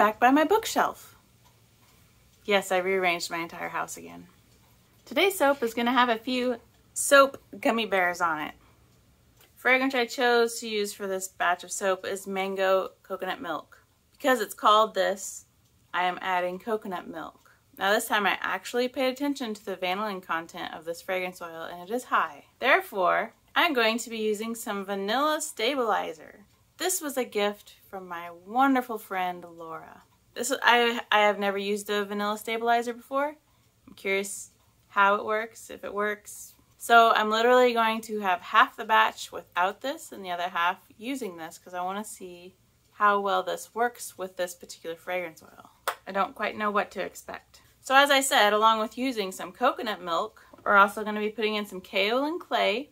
back by my bookshelf. Yes, I rearranged my entire house again. Today's soap is going to have a few soap gummy bears on it. Fragrance I chose to use for this batch of soap is Mango Coconut Milk. Because it's called this, I am adding coconut milk. Now this time I actually paid attention to the vanillin content of this fragrance oil and it is high. Therefore, I'm going to be using some vanilla stabilizer. This was a gift from my wonderful friend Laura. This I I have never used a vanilla stabilizer before. I'm curious how it works, if it works. So I'm literally going to have half the batch without this and the other half using this because I want to see how well this works with this particular fragrance oil. I don't quite know what to expect. So as I said, along with using some coconut milk, we're also going to be putting in some kaolin clay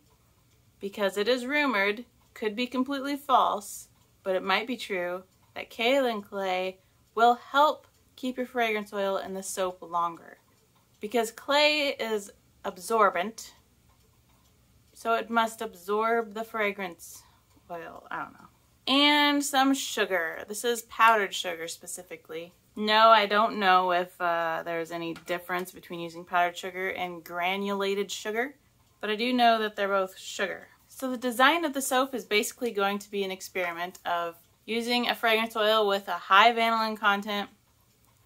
because it is rumored, could be completely false, but it might be true, that kaolin clay will help keep your fragrance oil in the soap longer. Because clay is absorbent, so it must absorb the fragrance oil. I don't know. And some sugar. This is powdered sugar specifically. No, I don't know if uh, there's any difference between using powdered sugar and granulated sugar, but I do know that they're both sugar. So the design of the soap is basically going to be an experiment of using a fragrance oil with a high vanillin content.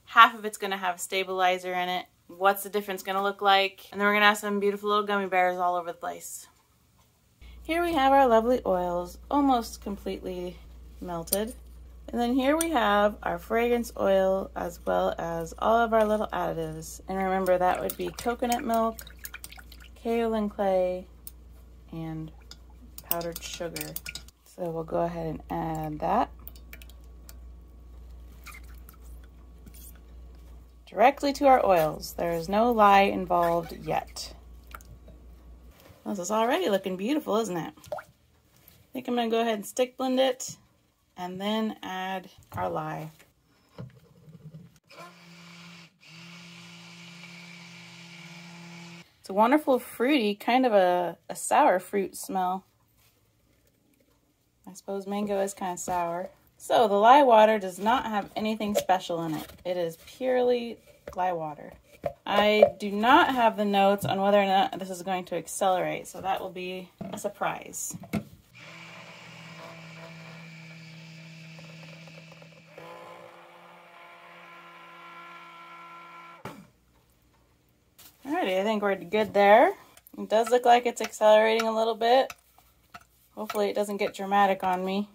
Half of it's going to have a stabilizer in it. What's the difference going to look like? And then we're going to have some beautiful little gummy bears all over the place. Here we have our lovely oils almost completely melted. And then here we have our fragrance oil as well as all of our little additives. And remember that would be coconut milk, kaolin clay, and powdered sugar. So we'll go ahead and add that. Directly to our oils. There is no lye involved yet. This is already looking beautiful, isn't it? I think I'm to go ahead and stick blend it and then add our lye. It's a wonderful fruity, kind of a, a sour fruit smell. I suppose mango is kind of sour. So the lye water does not have anything special in it. It is purely lye water. I do not have the notes on whether or not this is going to accelerate, so that will be a surprise. Alrighty, I think we're good there. It does look like it's accelerating a little bit. Hopefully it doesn't get dramatic on me.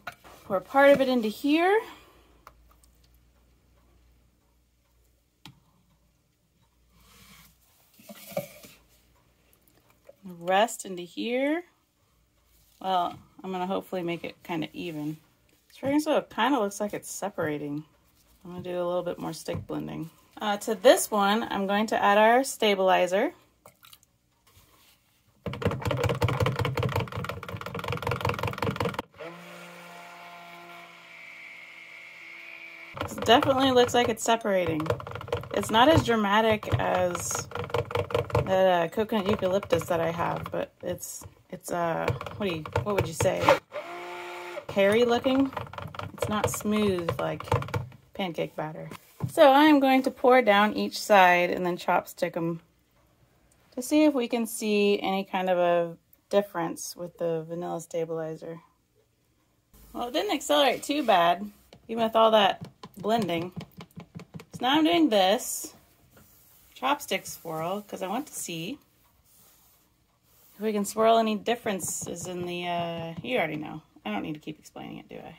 Pour part of it into here. Rest into here. Well, I'm to hopefully make it kind of even. This fragrance oil kind of looks like it's separating. I'm to do a little bit more stick blending. Uh, to this one, I'm going to add our stabilizer. Definitely looks like it's separating. It's not as dramatic as the uh, coconut eucalyptus that I have, but it's it's uh what do you what would you say? Hairy looking. It's not smooth like pancake batter. So I am going to pour down each side and then chopstick them to see if we can see any kind of a difference with the vanilla stabilizer. Well, it didn't accelerate too bad, even with all that blending. So now I'm doing this chopstick swirl because I want to see if we can swirl any differences in the, uh, you already know. I don't need to keep explaining it, do I?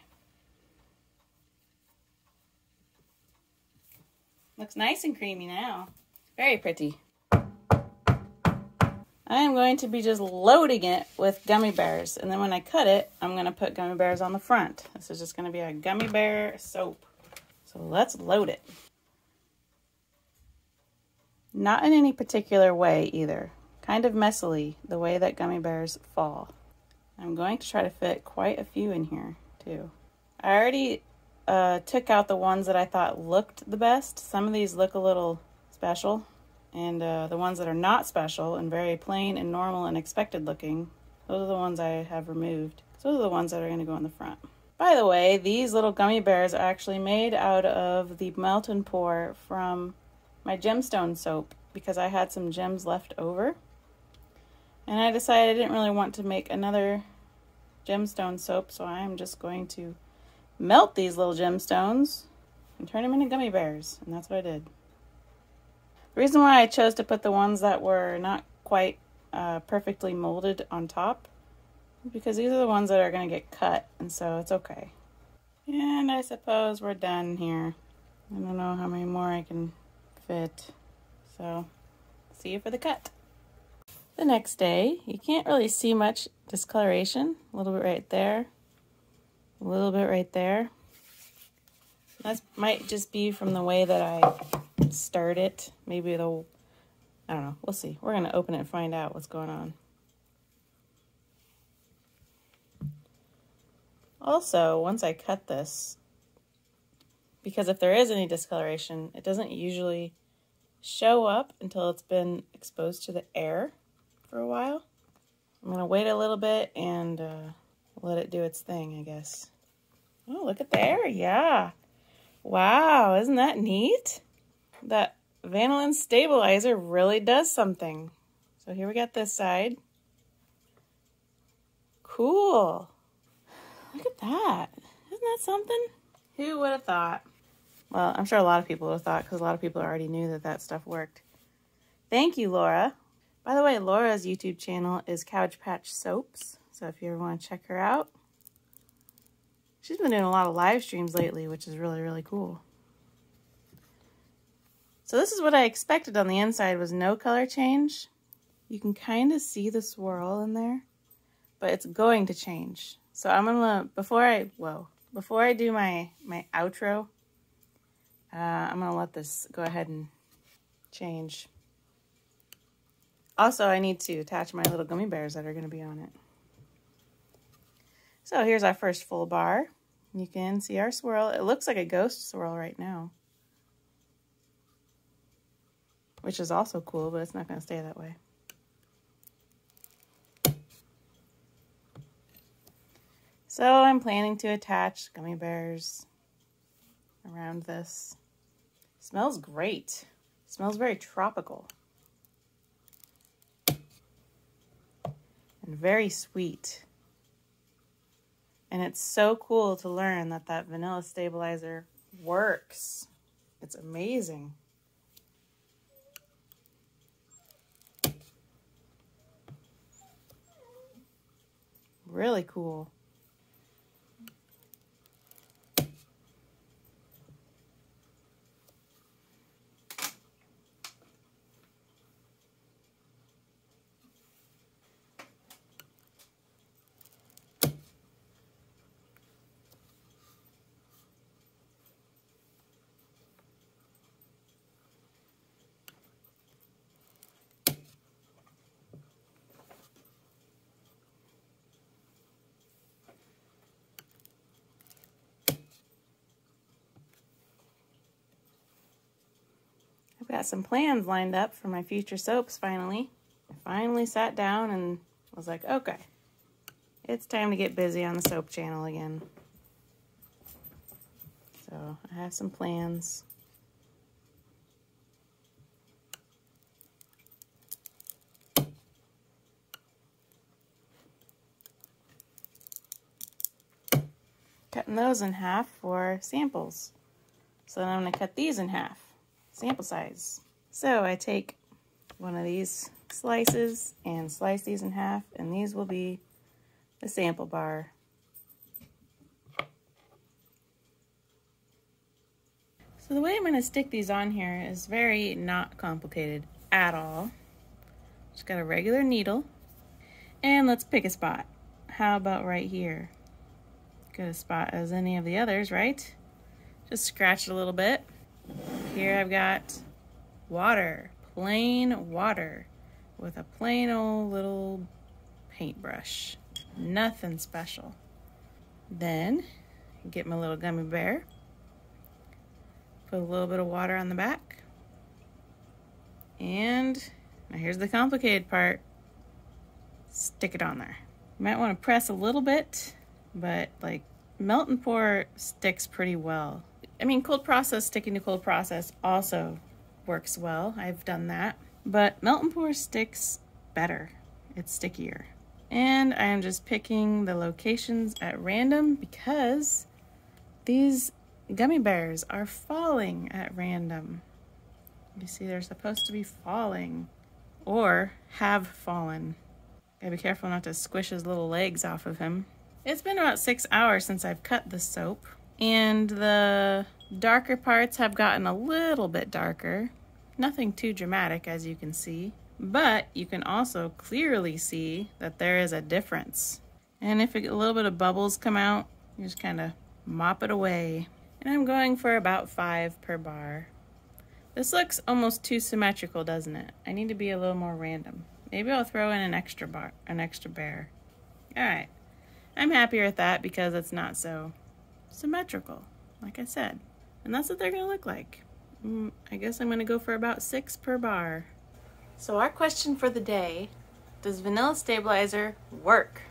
Looks nice and creamy now. Very pretty. I am going to be just loading it with gummy bears. And then when I cut it, I'm going to put gummy bears on the front. This is just going to be a gummy bear soap. So let's load it. Not in any particular way either. Kind of messily, the way that gummy bears fall. I'm going to try to fit quite a few in here too. I already uh, took out the ones that I thought looked the best. Some of these look a little special. And uh, the ones that are not special and very plain and normal and expected looking, those are the ones I have removed. Those are the ones that are going to go in the front. By the way, these little gummy bears are actually made out of the melt and pour from my gemstone soap because I had some gems left over. And I decided I didn't really want to make another gemstone soap, so I'm just going to melt these little gemstones and turn them into gummy bears. And that's what I did. The reason why I chose to put the ones that were not quite uh, perfectly molded on top because these are the ones that are going to get cut, and so it's okay. And I suppose we're done here. I don't know how many more I can fit, so see you for the cut. The next day, you can't really see much discoloration. A little bit right there, a little bit right there. That might just be from the way that I stirred it. Maybe the, I don't know, we'll see. We're going to open it and find out what's going on. Also, once I cut this, because if there is any discoloration, it doesn't usually show up until it's been exposed to the air for a while. I'm going to wait a little bit and uh, let it do its thing, I guess. Oh, look at there. Yeah. Wow, isn't that neat? That Vanillin stabilizer really does something. So here we got this side. Cool. Look at that. Isn't that something? Who would have thought? Well, I'm sure a lot of people would have thought because a lot of people already knew that that stuff worked. Thank you, Laura. By the way, Laura's YouTube channel is Cabbage Patch Soaps. So if you ever want to check her out, she's been doing a lot of live streams lately, which is really, really cool. So this is what I expected on the inside was no color change. You can kind of see the swirl in there, but it's going to change. So I'm gonna, before I, whoa, before I do my, my outro, uh, I'm gonna let this go ahead and change. Also, I need to attach my little gummy bears that are gonna be on it. So here's our first full bar. You can see our swirl. It looks like a ghost swirl right now. Which is also cool, but it's not going to stay that way. So I'm planning to attach gummy bears around this. Smells great. Smells very tropical. And very sweet. And it's so cool to learn that that vanilla stabilizer works. It's amazing. Really cool. Got some plans lined up for my future soaps finally. I finally sat down and was like, okay, it's time to get busy on the soap channel again. So I have some plans. Cutting those in half for samples. So then I'm going to cut these in half sample size. So I take one of these slices and slice these in half, and these will be the sample bar. So the way I'm going to stick these on here is very not complicated at all. Just got a regular needle. And let's pick a spot. How about right here? Good a spot as any of the others, right? Just scratch it a little bit. Here I've got water, plain water with a plain old little paintbrush. Nothing special. Then get my little gummy bear, put a little bit of water on the back, and now here's the complicated part. Stick it on there. You might want to press a little bit, but like melt and pour sticks pretty well. I mean, cold process sticking to cold process also works well. I've done that. But melt and pour sticks better. It's stickier. And I am just picking the locations at random because these gummy bears are falling at random. You see, they're supposed to be falling or have fallen. Gotta be careful not to squish his little legs off of him. It's been about six hours since I've cut the soap, and the darker parts have gotten a little bit darker. Nothing too dramatic, as you can see, but you can also clearly see that there is a difference. And if a little bit of bubbles come out, you just kind of mop it away. And I'm going for about five per bar. This looks almost too symmetrical, doesn't it? I need to be a little more random. Maybe I'll throw in an extra bar, an extra bear. All right. I'm happier with that because it's not so symmetrical, like I said. And that's what they're going to look like. Mm, I guess I'm going to go for about six per bar. So our question for the day, does vanilla stabilizer work?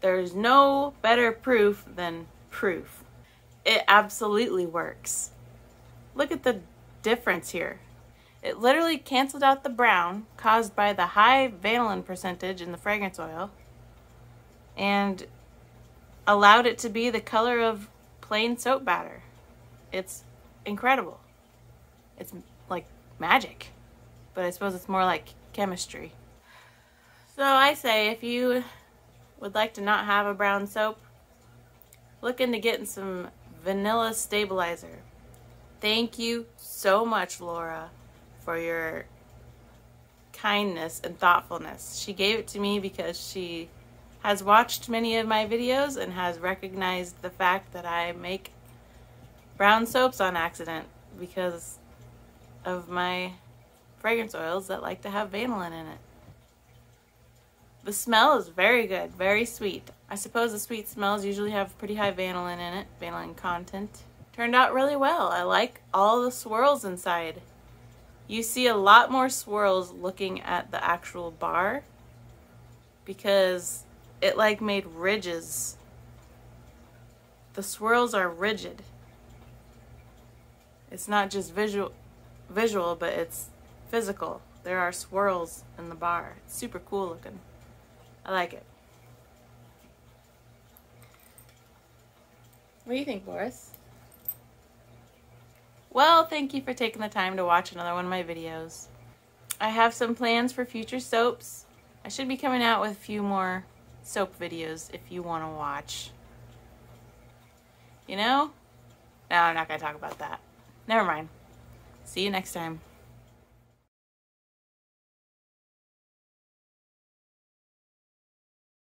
There's no better proof than proof. It absolutely works. Look at the difference here. It literally canceled out the brown caused by the high vanillin percentage in the fragrance oil and allowed it to be the color of plain soap batter. It's incredible. It's like magic, but I suppose it's more like chemistry. So I say if you would like to not have a brown soap, look into getting some vanilla stabilizer. Thank you so much, Laura, for your kindness and thoughtfulness. She gave it to me because she has watched many of my videos and has recognized the fact that I make brown soaps on accident because of my fragrance oils that like to have vanillin in it. The smell is very good, very sweet. I suppose the sweet smells usually have pretty high vanillin in it, vanillin content turned out really well. I like all the swirls inside. You see a lot more swirls looking at the actual bar because it like made ridges. The swirls are rigid. It's not just visual visual, but it's physical. There are swirls in the bar. It's super cool looking. I like it. What do you think, Boris? Well, thank you for taking the time to watch another one of my videos. I have some plans for future soaps. I should be coming out with a few more soap videos if you want to watch. You know? No, I'm not going to talk about that. Never mind. See you next time.